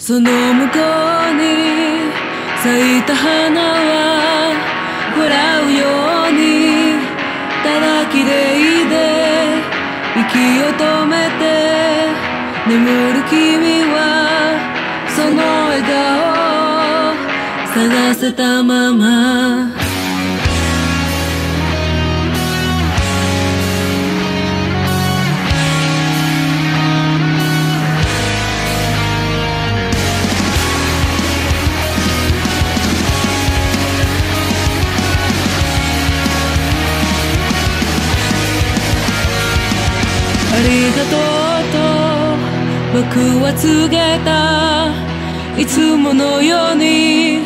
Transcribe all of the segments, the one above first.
その向こうに咲いた花は笑うようにただ綺麗で息を止めて眠る君はその笑顔を探せたまま僕は告げた。いつものように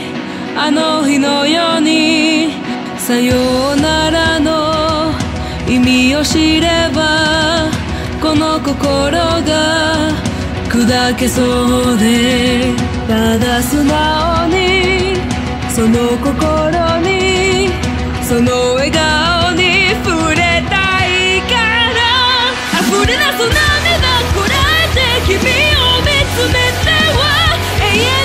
あの日のようにさようならの意味を知ればこの心が砕けそうでただ素直にその心にその笑顔に触れたいから。溢れ出す涙こら君を見つめては永遠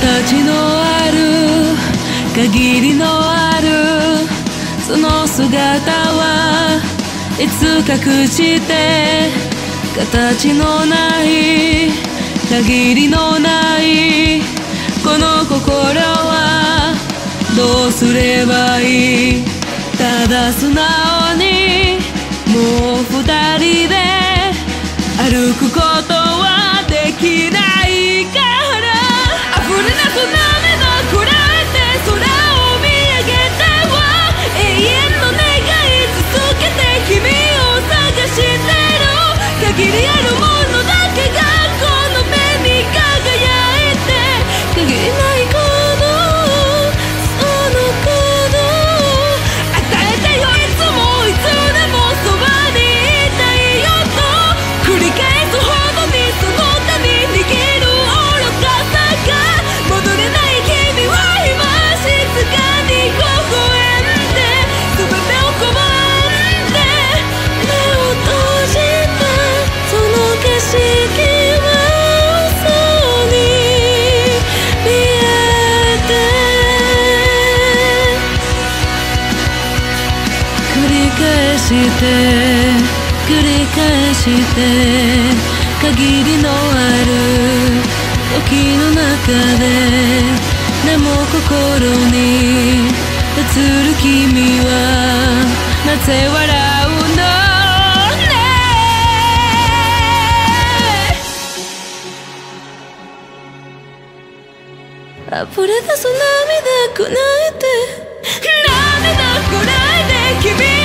形のある限りのある。その姿はいつ隠して。形のない限りのない。この心はどうすればいい。ただ素直に限りあるものして繰り返して限りのある時の中ででも心に映る君はなぜ笑うのね？溢れ出す涙こらえて涙こらえて君